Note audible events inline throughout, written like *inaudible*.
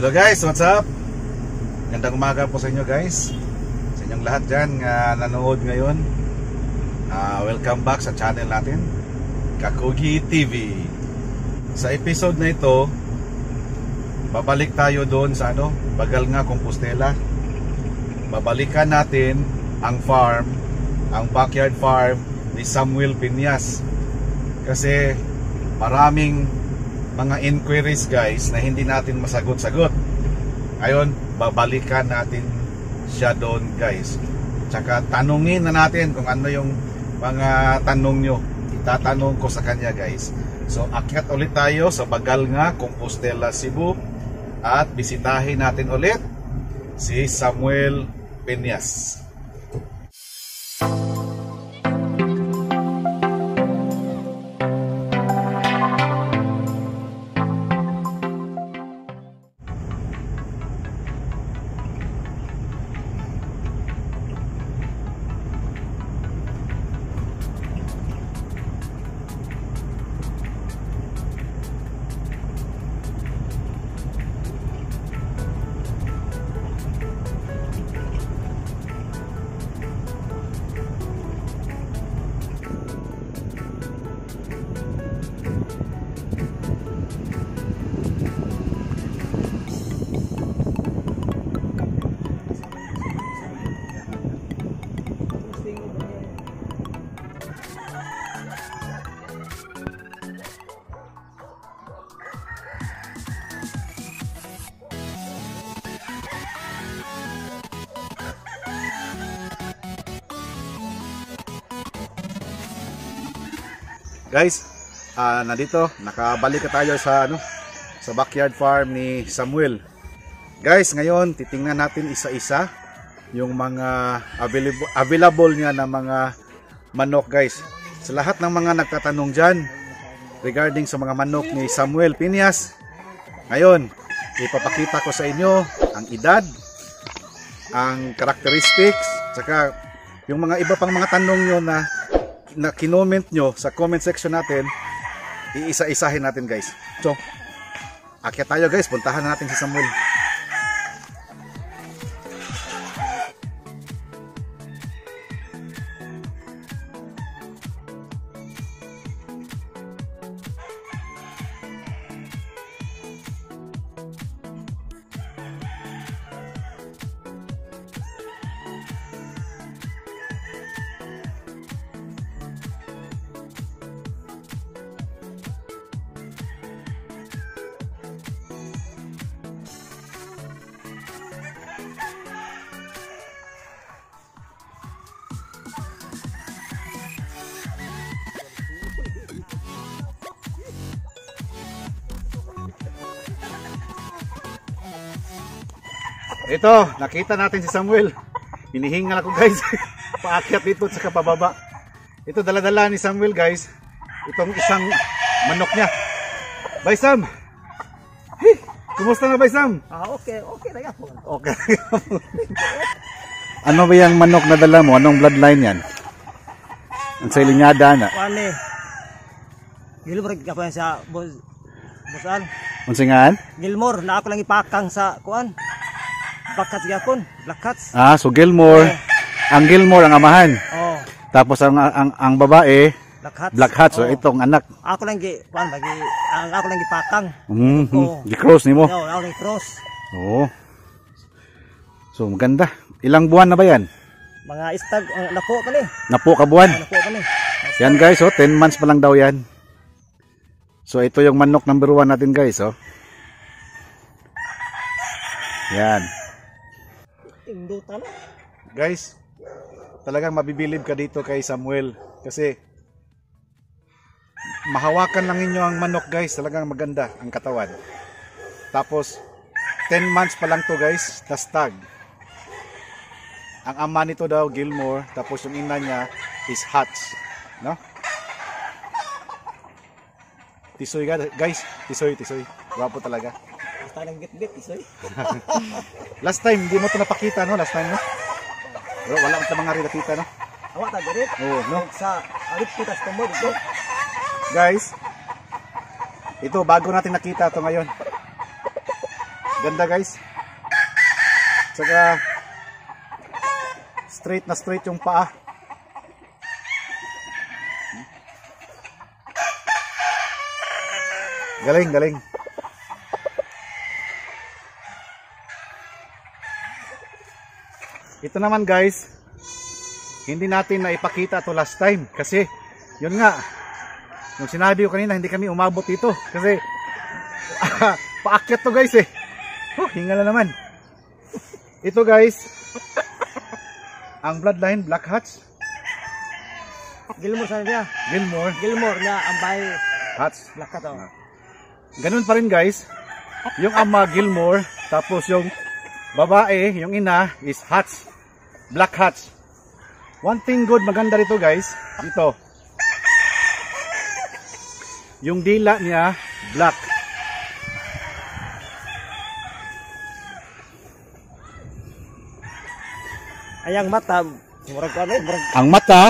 Hello guys, what's up? Gandang umaga po sa inyo guys. Sa inyong lahat dyan nga nanood ngayon. Ah, Welcome back sa channel natin Kakugi TV Sa episode na ito Babalik tayo doon sa ano Bagal nga Compostela. Babalikan natin ang farm Ang backyard farm ni Samuel Piñas Kasi maraming mga inquiries guys na hindi natin masagot-sagot. Ngayon, babalikan natin siya doon guys. Tsaka tanungin na natin kung ano yung mga tanong nyo. Itatanong ko sa kanya guys. So, akyat ulit tayo sa Bagal nga, Compostela, Cebu. At bisitahin natin ulit si Samuel Peñas. Guys, ah nandito, nakabalik na tayo sa ano, sa backyard farm ni Samuel. Guys, ngayon titingnan natin isa-isa yung mga available available niya na mga manok, guys. Sa lahat ng mga nagtatanong diyan regarding sa mga manok ni Samuel Piñas. Ngayon, ipapakita ko sa inyo ang edad, ang characteristics, saka yung mga iba pang mga tanong nyo na na kinoment nyo sa comment section natin, iisa-isahin natin guys. So, akyat tayo guys, puntahan na natin si Samuel. Ito, nakita natin si Samuel. Hinihingal ako guys. *laughs* Paakyat dito at saka pababa. Ito daladala ni Samuel guys. Itong isang manok niya. Bay Sam! Hey, kumusta na Bay Sam? Ah, okay, okay na yapon. Okay. *laughs* ano ba yung manok na dala mo? Anong bloodline yan? Ang sa linyada na. Kuan eh. Gilmore ka pa sa bos bosan. Unsa nga? Gilmore na ako lang ipakang sa kuan. Black Cats gyapon, Black Cats. Ah, so Gilmore. Ang Gilmore ang amahan. Oh, Tapos ang ang, ang babae, Black Hats. Black Hat. So Oh. itong anak. Ako lang gi kuan lagi ang ako lang ipakang. Mm Oo. Di cross ni mo. Yo, ako lang cross. Oo. So maganda. Ilang buwan na ba yan? Mga istag ang napo pa ni. Napo ka buwan. Napo pa ni. Yan guys, oh, 10 months pa lang daw yan. So ito yung manok number 1 natin guys, oh. Yan. Induta na. Guys, talagang mabibilib ka dito kay Samuel kasi mahawakan lang ninyo ang manok guys, talagang maganda ang katawan. Tapos 10 months pa lang to guys, tastag. Ang ama nito daw Gilmore, tapos yung ina niya is Hutch, no? Tisoy guys, tisoy, tisoy. Gwapo talaga. Basta nang git-git isoy. *laughs* Last time, hindi mo ito napakita, no? Last time, no? Pero wala akong mga rin nakita, no? Awa ta diri. Oo, no? Sa alit kita sa tumo dito. Guys, ito bago natin nakita ito ngayon. Ganda guys. Saka straight na straight yung paa. Galing, galing. Ito naman guys, hindi natin na ipakita to last time kasi yun nga, yung sinabi ko kanina hindi kami umabot dito kasi *laughs* paakyat to guys eh. Oh, hinga na naman. Ito guys, ang bloodline Black Hats, Gilmore sa niya. Gilmore Gilmore na ang bahay Hats. Black Cat. Oh. Ganun pa rin guys. Yung ama Gilmore, tapos yung babae, yung ina is Hats. Black Hats. One thing good, maganda rito guys, dito. Yung dila niya, black. Ayang mata, murag ano, murag Ang mata,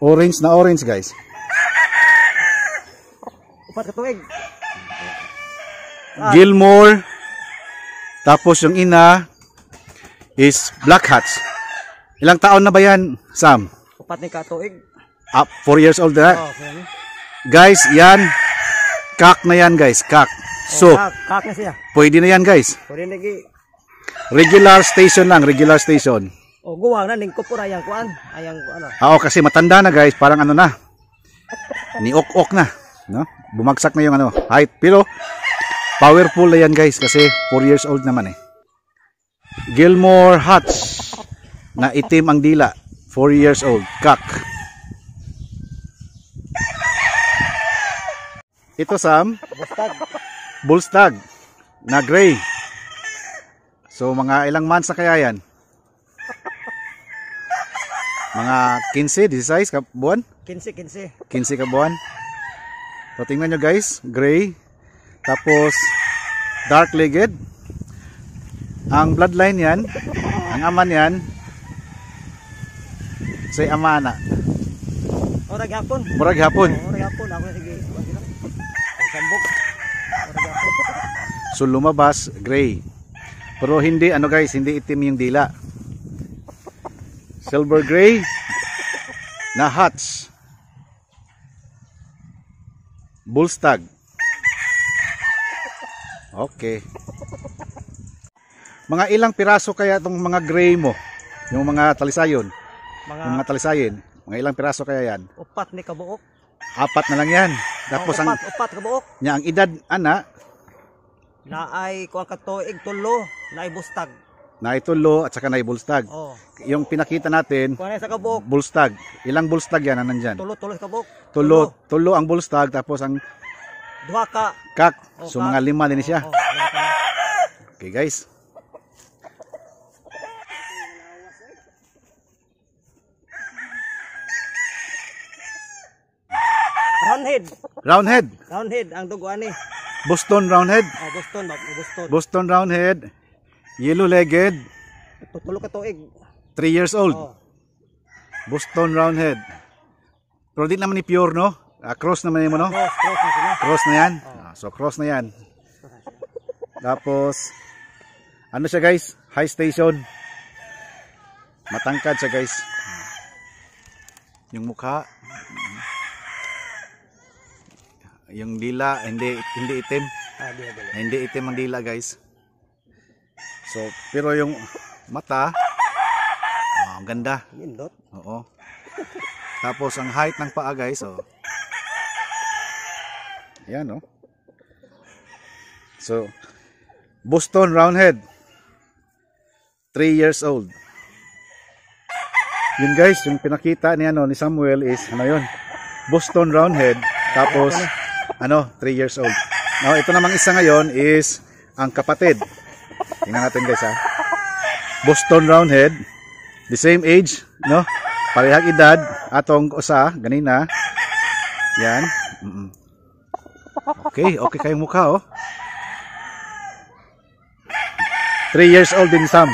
orange na orange guys. Upat ka tuig. Gilmore. Tapos yung ina is Black Hats. Ilang taon na ba yan, Sam? Upat ni ka tuig. Up, 4 years old na. Oh, okay. Guys, yan. Kak na yan guys, kak. So, kak, kak na siya. pwede na yan guys. Pwede nagi. Regular station lang, regular station. O guwang na ning kupura ayang kuan. Ayang ano. Oo, kasi matanda na guys, parang ano na. Ni ok-ok na, no? Bumagsak na yung ano, height. Pero powerful na yan guys kasi 4 years old naman eh. Gilmore Hutch na itim ang dila, 4 years old, kak. Ito Sam, Bustag. Bullstag na gray. So mga ilang months na kaya yan? Mga 15, 16 ka buwan? 15 15. 15 ka buwan. So tingnan nyo guys, gray. Tapos dark legged. Ang bloodline yan, ang ama niyan, say ama na. Ora gyapon. Murag hapon. Ora gyapon ako sige. sambok. So lumabas gray. Pero hindi ano guys, hindi itim yung dila. Silver gray na huts. Bullstag. Okay. Mga ilang piraso kaya itong mga gray mo? Yung mga talisayon, Mga yung mga talisayin. Mga ilang piraso kaya yan? upat ni kabuok. Apat na lang yan. Tapos Oh, ang, upat, upat kabuok. niya, ang edad, ana, Na ay kuan ka tuig tulo na ay bustag. na itulo at saka na bullstag. Oh. Yung pinakita natin, Kuan sa kabuok. bullstag. Ilang bullstag yan ang nandyan? Tulo tulo sa kabuok. Tulo, tulo ang bullstag tapos ang Duha ka. kak. Oh, So kak. mga lima din siya. Oh, na. Okay guys. Roundhead. Roundhead. Roundhead ang dugo ani. Boston roundhead. Oh, Boston? Boston. Boston roundhead. Yellow legged. Tulo ka tuig. 3 years old. Oh. Boston roundhead. Pero di naman ni pure no? Ah, cross naman yun mo no? Cross, cross na sila. Cross na yan. Ah, so cross na yan. Tapos ano siya guys? High station. Matangkad siya guys. Yung mukha. Yung dila hindi hindi itim. Ah, di di. Hindi itim ang dila guys. So pero yung mata ah, ang ganda. Nindot. Oo. Tapos ang height ng paa guys, oh. Ayan, oh. So, Boston Roundhead. 3 years old. Yun guys, yung pinakita ni ano ni Samuel is ano yun? Boston Roundhead tapos ano, 3 years old. Now, ito namang isa ngayon is ang kapatid. Tingnan natin guys ha. Boston Roundhead, the same age, no? Parehag edad atong usa ganina. Yan. Mm-mm. Okay, okay kayong mukha oh. 3 years old din Sam.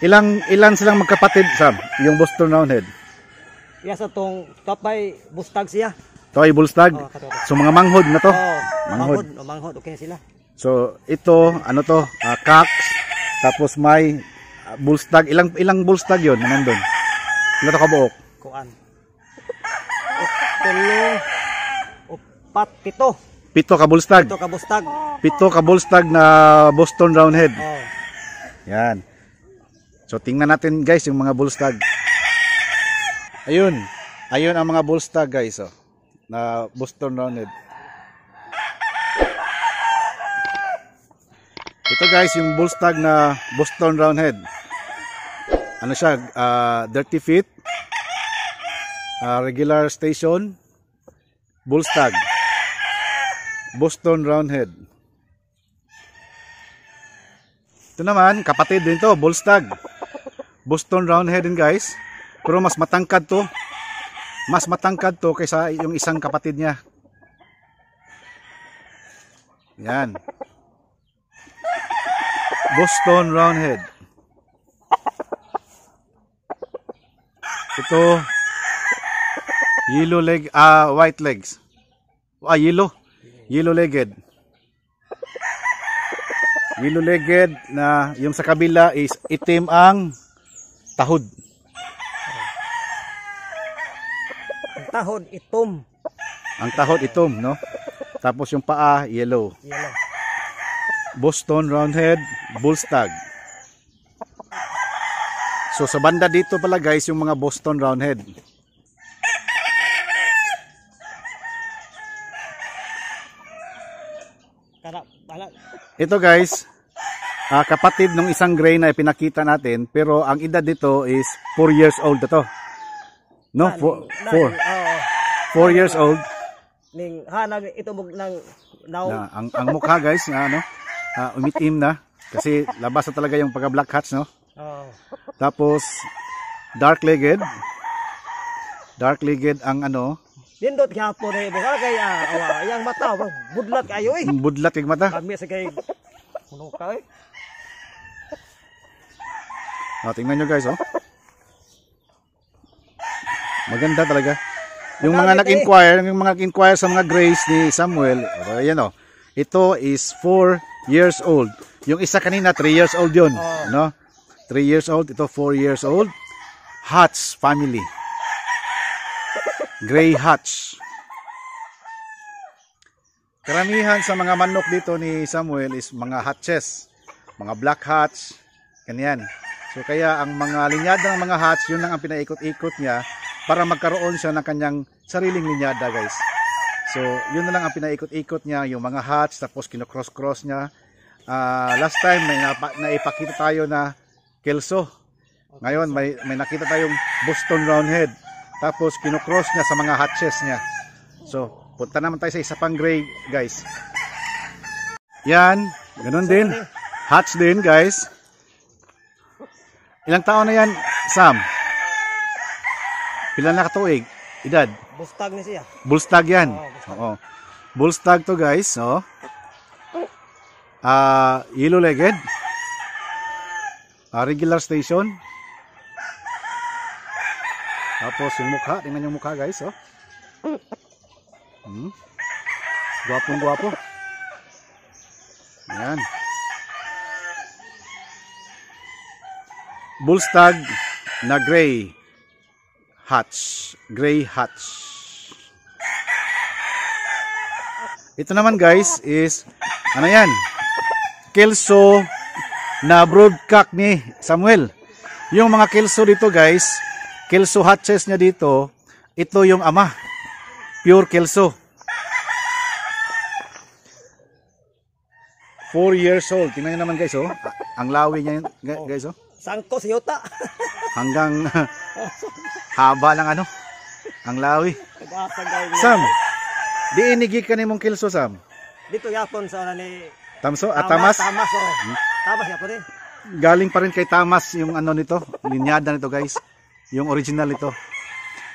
Ilang ilan silang magkapatid Sam? Yung Boston Roundhead. Iya sa tong by bustag siya. To ay bullstag. Oh, So mga manghod na to. Oh, Manghod. manghod. Oh, manghod. Okay sila. So ito ano to? Ah, cocks. Tapos may ah, bullstag. Ilang ilang bullstag 'yon na nandun? Ilan to kabuok? Kuan. Tulo. Upat. Pito. Pito ka bullstag. Pito ka bustag. Pito ka bullstag na Boston Roundhead. Oh. Yan. So tingnan natin guys yung mga bullstag. Ayun. Ayun ang mga bullstag guys oh. Na Boston Roundhead. Ito guys yung bullstag na Boston Roundhead. Ano siya? ah, dirty feet. ah, regular station. Bullstag. Boston Roundhead. Ito naman, kapatid din to, Bullstag. Boston Roundhead din guys. Pero mas matangkad to. Mas matangkad to kaysa yung isang kapatid niya. Yan. Boston Roundhead. Ito, yellow leg, ah, white legs. Ah, yellow. Yellow legged. Yellow legged na yung sa kabila is itim ang tahod. Tahod itom. Ang tahod itom, no? Tapos yung paa yellow. Yellow. Boston Roundhead Bullstag. So sa banda dito pala guys yung mga Boston Roundhead. Ito guys, ah, kapatid ng isang gray na ipinakita natin pero ang edad dito is 4 years old to. No, 4 4 years old. Ning ha nag ito mog nang now Na, ang ang mukha guys, na ano, ah, umitim na kasi labas na talaga yung pagka black hats no. oh. Tapos dark legged. Dark legged ang ano, Dindot gyapon eh buka kay ah, awa yang mata ba budlat kayo eh. budlat yung mata. Kami sa kay ka eh. Oh, tingnan nyo guys, oh. Maganda talaga. Yung mga nag-inquire, yung mga nag-inquire sa mga grays ni Samuel, oh, ayan oh. Ito is 4 years old. Yung isa kanina 3 years old 'yon, Oh. no? 3 years old, ito 4 years old. Hutch family. Gray Hutch. Karamihan sa mga manok dito ni Samuel is mga Hutches, mga Black Hutch, ganyan. So kaya ang mga linyada ng mga Hutch, yun lang ang pinaikot-ikot niya para magkaroon siya ng kanyang sariling linyada guys. So yun na lang ang pinaikot-ikot niya, yung mga Hutch, tapos kinocross-cross niya. Ah, last time may napa- naipakita tayo na Kelso. Ngayon may, may nakita tayong Boston Roundhead. Tapos kinocross niya sa mga Hutches niya. So punta naman tayo sa isa pang gray guys. Yan, ganun din. Hutch din guys. Ilang taon na yan, Sam? Pila na katuig? Edad? Bustag ni siya. Bullstag yan. Oo. Bullstag to guys, oh. Ah, yellow legged. Ah, regular station. Tapos yung mukha, tingnan yung mukha guys, oh. Hmm. Gwapong gwapo. Yan. Bullstag na gray hatch. Gray hatch. Ito naman guys is ano yan? Kelso na broodcock ni Samuel. Yung mga kelso dito guys, kelso hatches niya dito, ito yung ama. Pure kelso. 4 years old. Tingnan niyo naman guys oh. Ang lawi niya guys oh. Sangko si Yuta. *laughs* Hanggang *laughs* haba ng ano. Ang lawi. Sam, di inigi ka ni mong kelso Sam. Dito yapon sa ano ni Tamso at Tamas. Tamas oh. Tamas yapon eh. Galing pa rin kay Tamas yung ano nito, linyada nito guys. Yung original nito.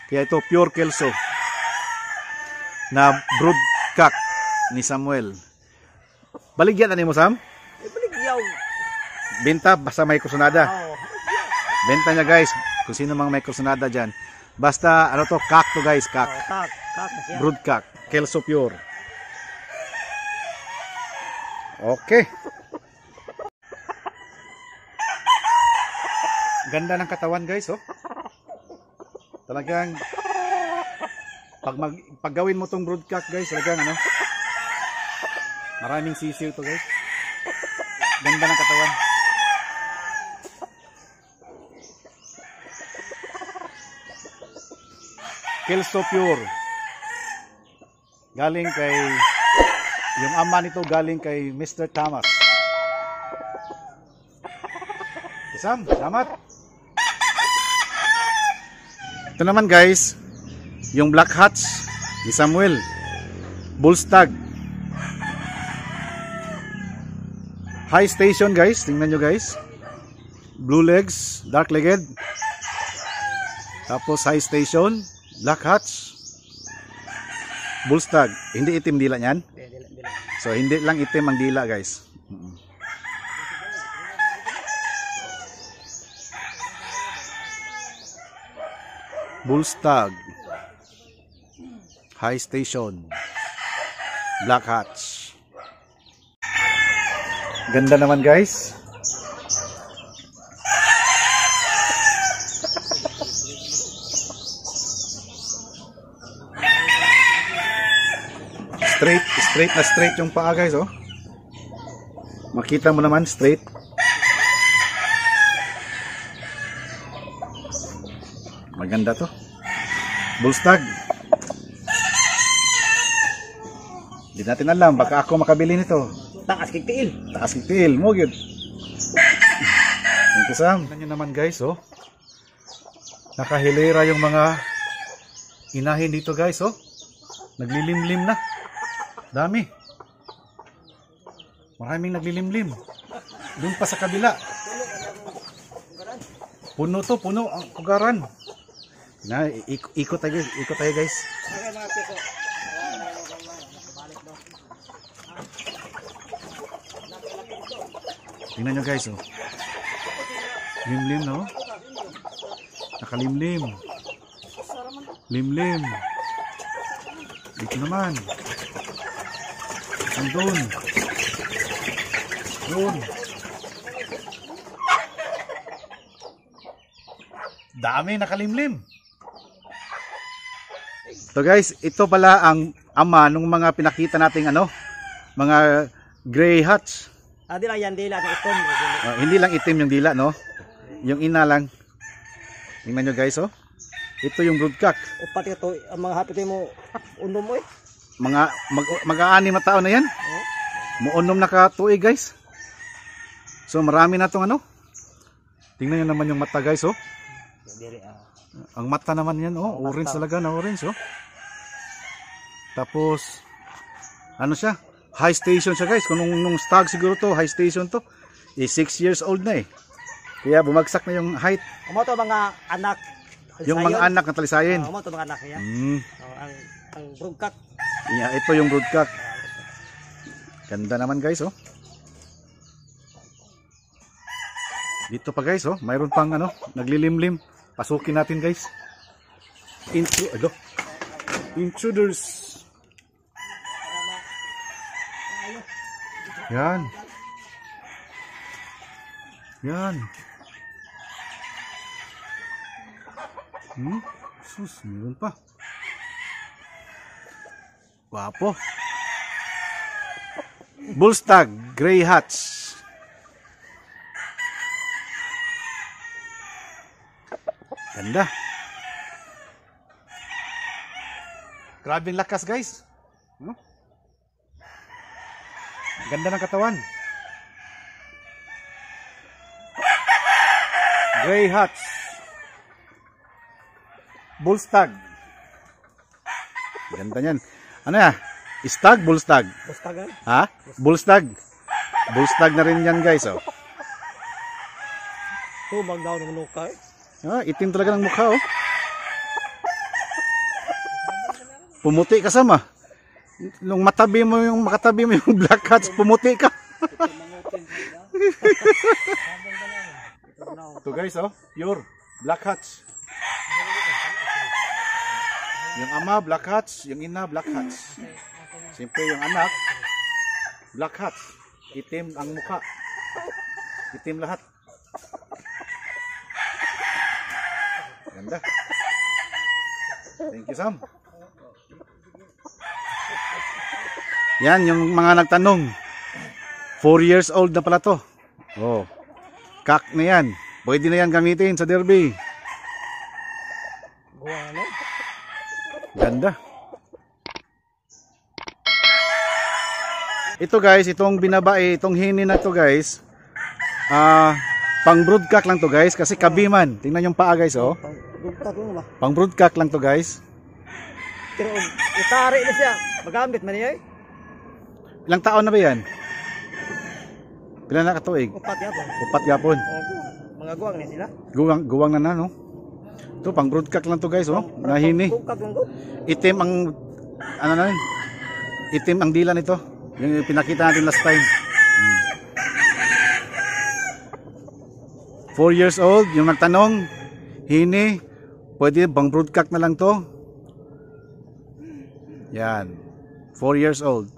Kaya ito pure kelso. Na broodcock ni Samuel. Baligyan na ni mo Sam? Eh balik yaw. Benta basta may kusunada. Oh. Benta niya guys. Kung sino mang may kusunada dyan. Basta ano to, kak to guys, kak. Oh, tak. Kak Kelso Pure. Okay. Ganda ng katawan guys, oh. Talagang pag mag, pag gawin mo tong broodcock guys, talagang ano, maraming sisiw to guys. Ganda ng katawan. Kelso Pure. Galing kay yung ama nito galing kay Mr. Thomas. Isam, salamat. Ito naman guys, yung Black Hats ni Samuel. Bullstag. High station guys, tingnan nyo guys. Blue legs, dark legged. Tapos high station, black hats. Bullstag. Hindi itim dila niyan. So hindi lang itim ang dila guys. Bullstag. High Station. Black Hats. Ganda naman guys. Straight, straight na straight yung paa guys oh. Makita mo naman straight. Maganda to. Bullstag. Hindi natin alam, baka ako makabili nito. Takas kay tiil. Taas ng tiil, mo yun. Thank you Sam. Tingnan naman guys oh. Nakahilera yung mga inahin dito guys oh. Naglilimlim na. Dami. Maraming naglilimlim. Doon pa sa kabila. Puno to, puno ang kugaran. Na, ik- ikot tayo, ikot tayo guys. Tingnan nyo guys oh. Limlim no? Nakalimlim. Limlim. Dito naman. Andun. Doon. Dami nakalimlim. So guys, ito pala ang ama nung mga pinakita nating ano, mga gray hats. Ah, di lang yan, dila. Dili. Ah, hindi lang itim yung dila, no? Yung ina lang. Tingnan nyo guys, oh. Ito yung broodcock. O pati ito, ang mga hapit mo, unom mo eh. Mga mag, mag-aani na tao na yan. Muunom na ka tuig, guys. So marami na tong ano. Tingnan nyo naman yung mata, guys, oh. Ang mata naman yan, oh. Orange talaga na orange, oh. Tapos, ano siya? High station siya, guys. Kung nung, nung stag siguro to, high station to. Eh, 6 years old na eh. Kaya bumagsak na yung height. Amo to mga anak. Yung mga anak na talisayin. Amo to mga anak niya. Mm. Oh, ang ang broadcast. Yeah, ito yung broodcock. Ganda naman guys, oh. Dito pa guys, oh. Mayroon pang ano, naglilimlim. Pasukin natin guys. Intro, ano? Intruders. Yan. Yan. Hmm? Sus, meron pa. Wapo. Bullstag, Grey Hats. Ganda. Grabe ang lakas guys. Hmm? Ganda ng katawan. Grey Hats. Bullstag. Ganda niyan. Ano ya? Stag, bullstag. Basta gan. Ha? Bullstag. Bullstag na rin yan guys, oh. Tubag daw ng nuka eh. Ah, itim talaga ng mukha, oh. Pumuti ka sama. Nung matabi mo yung makatabi mo yung *laughs* black hats, pumuti ka. *laughs* Ito guys, oh. Pure black hats. Yung ama, black hats. Yung ina, black hats. Siyempre yung anak, black hats. Itim ang mukha. Itim lahat. Ganda. Thank you, Sam. Yan, yung mga nagtanong. 4 years old na pala to. Oh. Kak na yan. Pwede na yan gamitin sa derby. Guwa na. Ganda. Ito guys, itong binabae, itong hini na to guys. Ah, pang broodcock lang to guys kasi kabiman. Tingnan yung paa guys oh. Pang broodcock lang to guys. Pero itari na siya. Magamit man niya eh. Ilang taon na ba yan? Pila na katuig? Upat yapon. Upat yapon. Oh, mga guwang ni sila. Guwang, guwang na na no. Ito pang broodcock lang to guys oh. Nahini. Itim ang ano na yun? Itim ang dila nito. Yung pinakita natin last time. 4 years old, yung nagtanong, hini, pwede bang broodcock na lang to? Yan. 4 years old.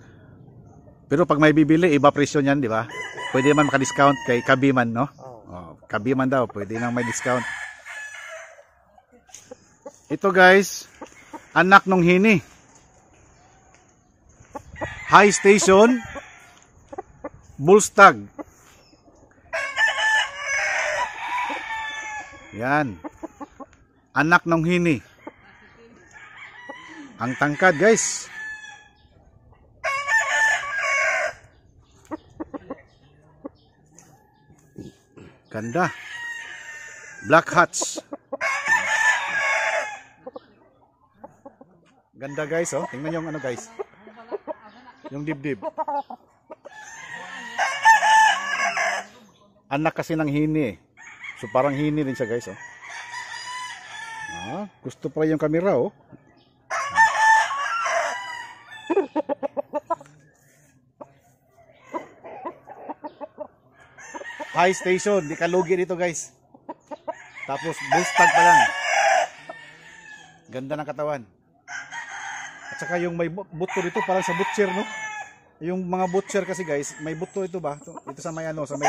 Pero pag may bibili, iba presyo niyan, di ba? Pwede man maka-discount kay Kabiman, no? Oh, Kabiman daw, pwede nang may discount. Ito guys, anak nung hini. High station, bullstag. Yan. Anak nung hini. Ang tangkad guys. Ganda. Black hats. Ganda guys oh. Tingnan yung ano guys. Yung dibdib. Anak kasi ng hini eh. So parang hini din siya guys oh. Ah, gusto pa yung camera oh. High station, di kalugi dito guys. Tapos boostag pa lang. Ganda ng katawan. At saka yung may bu- buto dito parang sa butcher no. Yung mga butcher kasi guys, may buto ito ba? Ito, ito sa may ano, sa may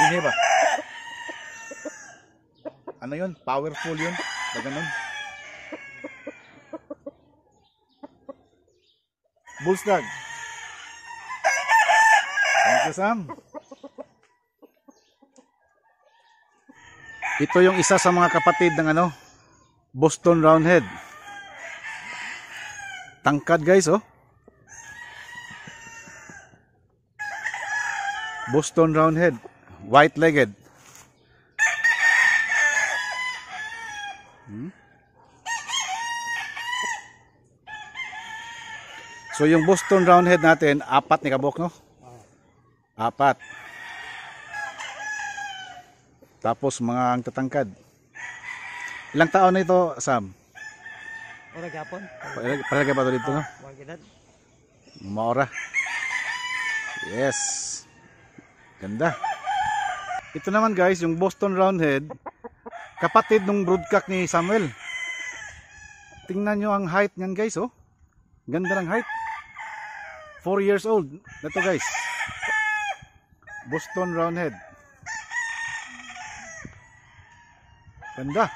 dinhi ba? Ano yun? Powerful yun? Ba ganun? Bullstag. Thank you, Sam. Ito yung isa sa mga kapatid ng ano, Boston Roundhead. Tangkad guys, oh. Boston Roundhead, white-legged. Hmm? So yung Boston Roundhead natin, apat ni kabok, no? Apat. Tapos mga ang tatangkad. Ilang taon na ito, Sam? Ora gyapon. Palag- Palagay ba ito dito, no? Gidad. Maora. Yes. Ganda. Ito naman guys, yung Boston Roundhead, kapatid nung broodcock ni Samuel. Tingnan nyo ang height niyan guys, oh. Ganda ng height. 4 years old. Ito guys. Boston Roundhead. Ganda.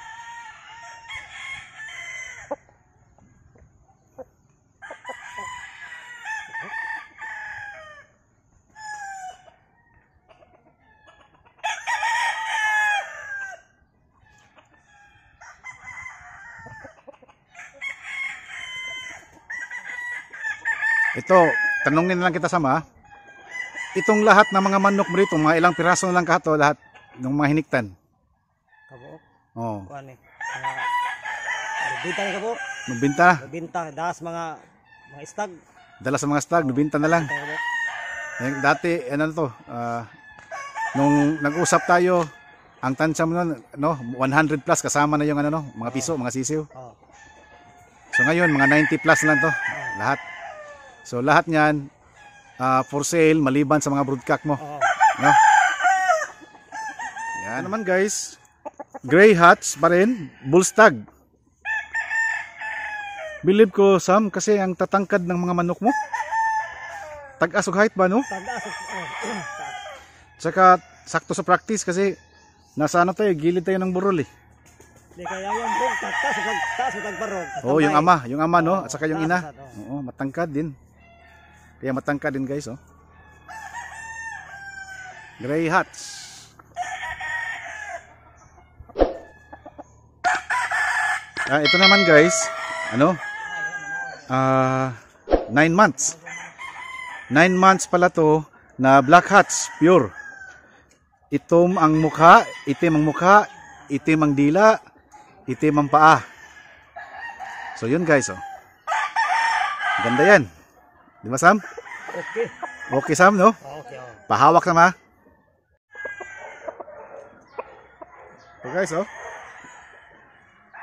Ito, tanungin na lang kita sama. Itong lahat ng mga manok mo rito, mga ilang piraso na lang kato lahat ng mga hiniktan. Kabuok. Oh, Kuan ni. Mga Binta ni kabuok. magbinta. Binta das mga mga stag. Dala sa mga stag, nabinta na lang. Eh, dati, ano to, ah, nung nag-usap tayo, ang tansya mo nun, no, 100 plus kasama na yung ano, no, mga piso, mga sisiw. Oh. So ngayon, mga 90 plus lang to, lahat. So lahat niyan, ah, for sale, maliban sa mga broodcock mo. Oh. No? Yan naman guys. Gray hats pa rin. Bullstag. Believe ko, Sam, kasi ang tatangkad ng mga manok mo. Tag-asog height ba, no? Tag-asok. Oh. *clears throat* Tsaka, sakto sa practice kasi nasa ano tayo, gilid tayo ng burol eh. Di kaya yan bro. Taas taas yung ama, yung ama, no? At saka yung Taas, ina. taas, oh. Oo, matangkad din. Kaya matangkad din, guys, oh. Gray hats. Ah, ito naman, guys. Ano? Ah, 9 months. 9 months pala to na black hats, pure. Itom ang mukha, itim ang mukha, itim ang dila, itim ang paa. So yun guys, oh. Ganda yan. Di ba Sam? Okay. Okay Sam, no? Okay. Oh. Pahawak sama. So guys, oh.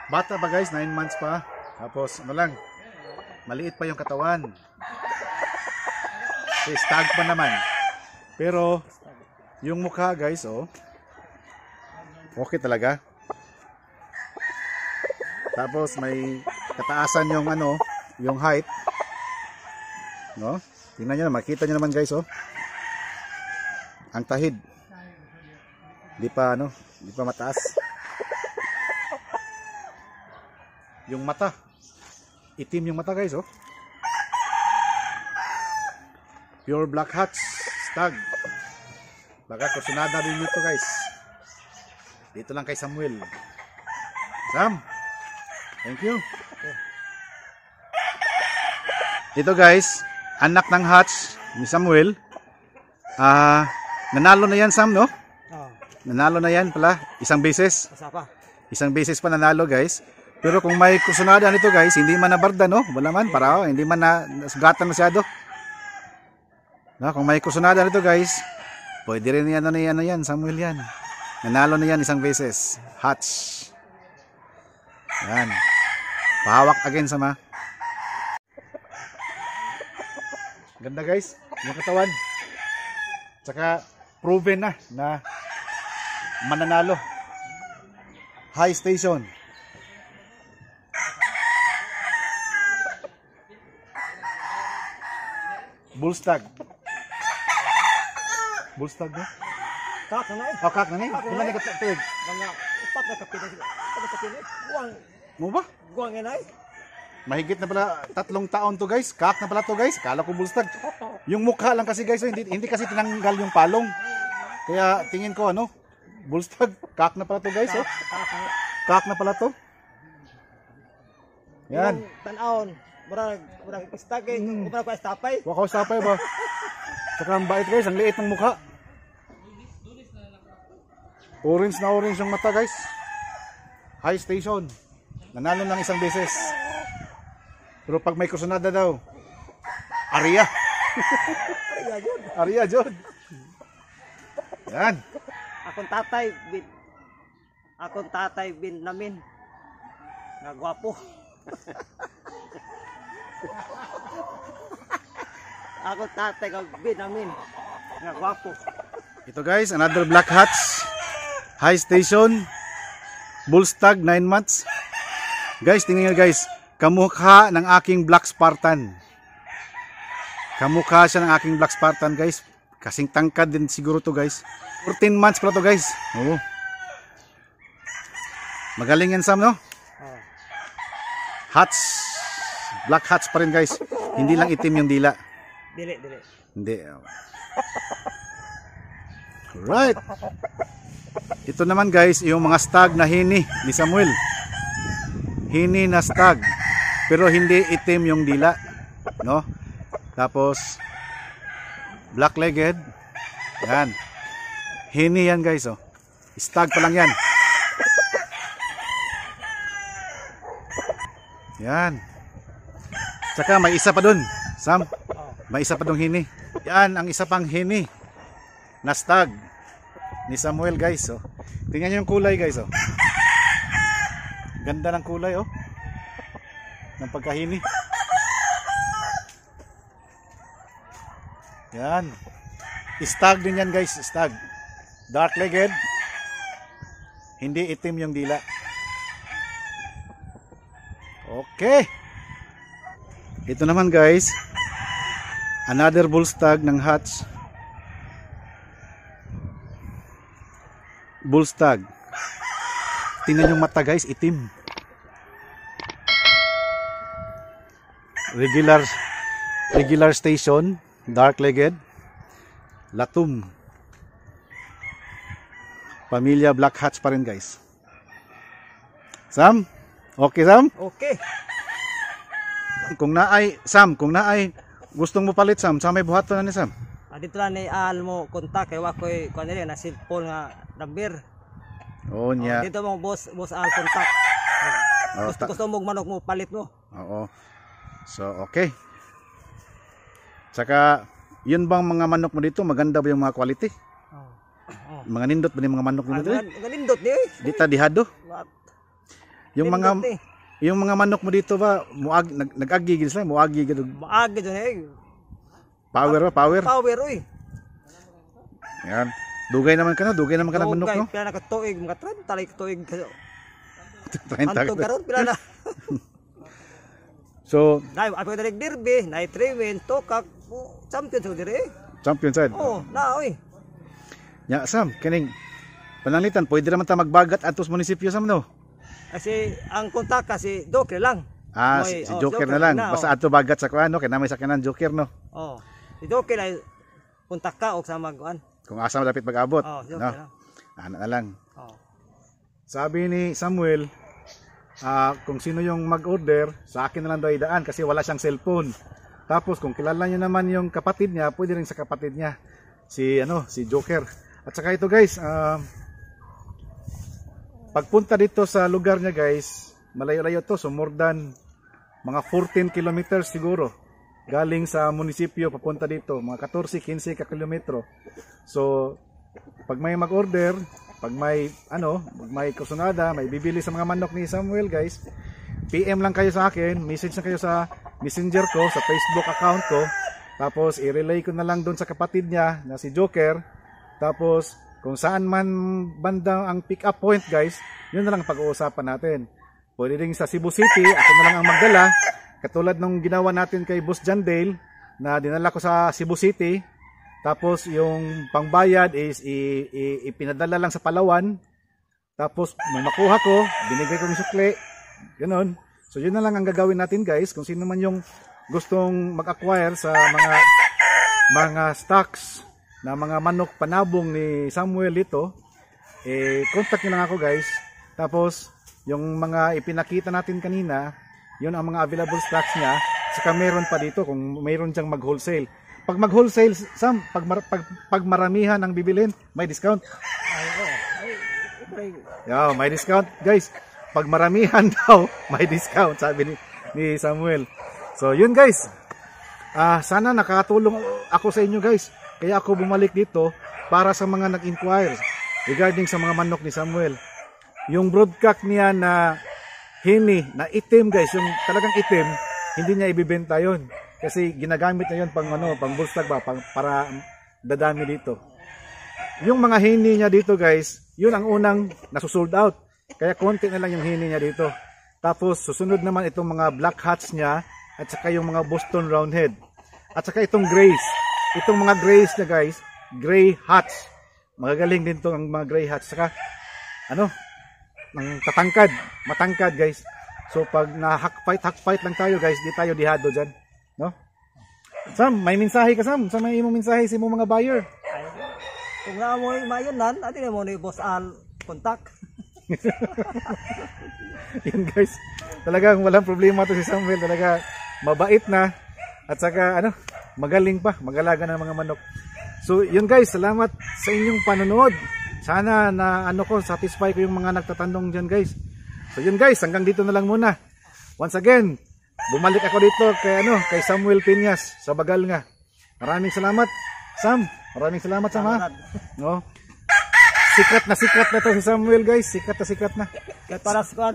Bata pa guys, 9 months pa. Tapos, ano lang, maliit pa yung katawan. Okay, stag pa naman. Pero, yung mukha guys, oh. Okay talaga. Tapos may kataasan yung ano, yung height. No? Tingnan niyo, makita niyo naman guys, oh. Ang tahid. Di pa ano, di pa mataas. Yung mata. Itim yung mata guys, oh. Pure black hats, stag. Baka kursunada din ito guys. Dito lang kay Samuel. Sam, thank you. Ito guys, anak ng Hats ni Samuel. Ah, nanalo na yan Sam, no? Oh. Nanalo na yan pala, isang beses. Asa pa? Isang beses pa nanalo guys. Pero kung may kusunada nito guys, hindi man nabarda no? Wala man, para oh, hindi man na nasugatan masyado. No, kung may kusunada nito guys, pwede rin yan ano yan, yan, Samuel yan. Nanalo na yan isang beses. Hatch. Yan. Pahawak again sama. Ganda guys, yung katawan. Tsaka proven na na mananalo. High station. Bullstag. Bullstag no? Kak na eh. Oh, kak na ni. Kung na tuig. Mga upat na kapitan sila. Ano kapitan? Guwang. Mo ba? Guwang yan ay. Mahigit na pala tatlong taon to guys. Kak na pala to guys. Kala ko bullstag. Yung mukha lang kasi guys, hindi hindi kasi tinanggal yung palong. Kaya tingin ko ano, bullstag. Kak na pala to guys, oh. Kak na. Pala to. Yan. Tanawon. Murag murag pistag eh. Murag ko estapay. Wakaw sapay ba? Saka ang bait guys, ang liit ng mukha. Orange na orange yung mata guys. High station. Nanalo lang isang beses. Pero pag may kusunada daw, Aria. Ay, yun. Aria, Jod. Yan. Akong tatay bin Akong tatay bin namin. Nga gwapo. Akong tatay kag bin namin. Nga gwapo. Ito guys, another black hats. High station. Bullstag, 9 months. Guys, tingnan nyo guys. Kamukha ng aking Black Spartan. Kamukha siya ng aking Black Spartan guys. Kasing tangkad din siguro to guys. 14 months pala to guys. Oo. Magaling yan Sam no? Hats. Black hats pa rin guys. Hindi lang itim yung dila. Dili, dili. Hindi. Right. Ito naman guys, yung mga stag na hini ni Samuel. Hini na stag. Pero hindi itim yung dila. No? Tapos, black-legged. Yan. Hini yan guys. Oh. Stag pa lang yan. Yan. Tsaka may isa pa dun. Sam, may isa pa dong hini. Yan ang isa pang hini na stag ni Samuel guys. Oh. Tingnan niyo yung kulay guys. Oh. Ganda ng kulay oh. Ng pagkahini. Yan. Stag din yan guys. Stag. Dark legged. Hindi itim yung dila. Okay. Ito naman guys, another bull stag ng hatch. Bull stag. Tingnan yung mata guys, itim. Regular regular station, dark legged. Latum. Pamilya Black Hatch pa rin guys. Sam? Okay Sam? Okay. Kung naay, Sam, kung naay gustong mo palit Sam, sa may buhaton na ni Sam. Ah, dito lang ni al mo kontak kay wa koy kuan na cellphone nga number. Oh, niya. dito mo boss boss al kontak. Oo, gusto, gusto mo manok mo palit mo. Oo. So, okay. Saka, yun bang mga manok mo dito, maganda ba yung mga quality? Oh. Oh. Mga nindot ba yung mga manok mo Ah, dito? eh? gan- ganindot di. Di ta dihado. What? Yung mga Nindot, eh. yung mga manok mo dito ba, muag, nag, nag-agi gid sila, muagi gid og Maagi dyan eh. power ba, power. Power oy. Yan. Dugay naman ka na, dugay naman ka na manok, no? Pila na ka tuig, mga 30 talik tuig. 30 Anto ka. *laughs* karon pila na. *laughs* *laughs* So, Nay, apo dalig derby, nay triwin, tokak, champion sa dire. champion side. Oh, na oy. Ya, Sam, kining pananglitan, pwede naman ta magbagat atos munisipyo Sam, no? Kasi ang kontak kasi Joker lang. Ah, si, si oh, Joker Joker na lang. na, Basta oh. ato bagat sa kuan, no? Kaya na may sakyanan Joker, no? Oh. Si Joker ay kontak ka og sa magkuan. Kung asa malapit mag-abot. Oh, Joker no? lang. Ano na lang. Oh. Sabi ni Samuel, ah, kung sino yung mag-order, sa akin na lang daw idaan kasi wala siyang cellphone. Tapos kung kilala niyo naman yung kapatid niya, pwede rin sa kapatid niya. Si ano, si Joker. At saka ito guys, ah, pagpunta dito sa lugar niya guys, malayo-layo to, so more than mga 14 kilometers siguro. Galing sa munisipyo papunta dito, mga 14-15 ka kilometro. So, pag may mag-order, pag may ano, pag may kusunada, may bibili sa mga manok ni Samuel, guys, PM lang kayo sa akin, message na kayo sa messenger ko, sa Facebook account ko. Tapos i-relay ko na lang doon sa kapatid niya na si Joker. Tapos kung saan man bandang ang pick up point, guys, yun na lang ang pag-uusapan natin. Pwede rin sa Cebu City, ako na lang ang magdala. Katulad nung ginawa natin kay Boss John Dale na dinala ko sa Cebu City. Tapos yung pangbayad is i- i- ipinadala lang sa Palawan. Tapos nung makuha ko, binigay ko yung sukle. Ganon. So yun na lang ang gagawin natin guys. Kung sino man yung gustong mag-acquire sa mga mga stocks na mga manok panabong ni Samuel dito, eh contact nyo lang ako guys. Tapos yung mga ipinakita natin kanina, yun ang mga available stocks niya. Saka meron pa dito kung mayroon siyang mag-wholesale. Pag mag-wholesale, Sam, pag, mar- pag, pag maramihan ang bibilin, may discount. Ay, may discount, guys. Pag maramihan *laughs* daw, may discount, sabi ni, ni Samuel. So, yun guys. Ah, sana nakatulong ako sa inyo guys. Kaya ako bumalik dito para sa mga nag-inquire regarding sa mga manok ni Samuel. Yung broadcock niya na hini, na itim guys, yung talagang itim, hindi niya ibibenta yon Kasi ginagamit niya yun pang ano, pang bullstag ba, pang, para dadami dito. Yung mga hini niya dito guys, yun ang unang nasusold out. Kaya konti na lang yung hini niya dito. Tapos susunod naman itong mga black hats niya at saka yung mga Boston Roundhead. At saka itong grays. Itong mga grays niya guys, gray hats. Magagaling din to ang mga gray hats. Saka ano, ng tatangkad, matangkad guys. So pag na hack fight, hack fight lang tayo guys, di tayo dihado dyan. No? Sam, may mensahe ka Sam. Sa may imong mensahe sa imong mga buyer. ay. Kung nga mo mayonan, ati na mo ni boss al kontak. *laughs* Yun guys. Talagang walang problema to si Samuel. Talaga mabait na. At saka ano, magaling pa. Magalaga ng mga manok. So yun guys, salamat sa inyong panonood. Sana na ano ko, satisfy ko yung mga nagtatanong dyan guys. So yun guys, hanggang dito na lang muna. Once again, bumalik ako dito kay ano, kay Samuel Piñas sa Bagal nga. Maraming salamat. Sam, maraming salamat Sam ha. No? Sikat na sikat na to si Samuel guys. Sikat na sikat na. Kaya para sa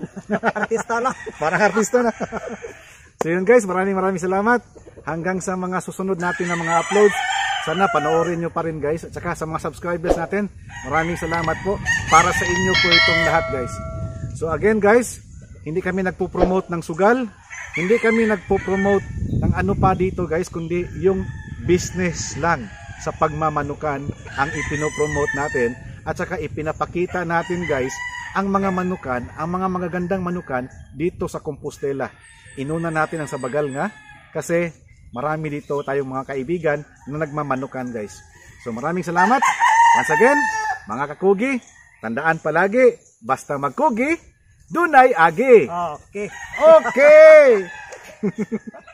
artista na. *laughs* Parang artista na. so yun guys, maraming maraming salamat. Hanggang sa mga susunod natin na mga uploads. Sana panoorin nyo pa rin guys. At saka sa mga subscribers natin, maraming salamat po. Para sa inyo po itong lahat guys. So again guys, hindi kami nagpo-promote ng sugal. Hindi kami nagpo-promote ng ano pa dito guys, kundi yung business lang sa pagmamanukan ang ipinopromote natin at saka ipinapakita natin guys ang mga manukan, ang mga magagandang manukan dito sa Compostela. Inuna natin ang sabagal nga kasi marami dito tayong mga kaibigan na nagmamanukan guys. So maraming salamat. Once again, mga kakugi, tandaan palagi, basta magkugi, dunay agi. Okay. Okay! *laughs*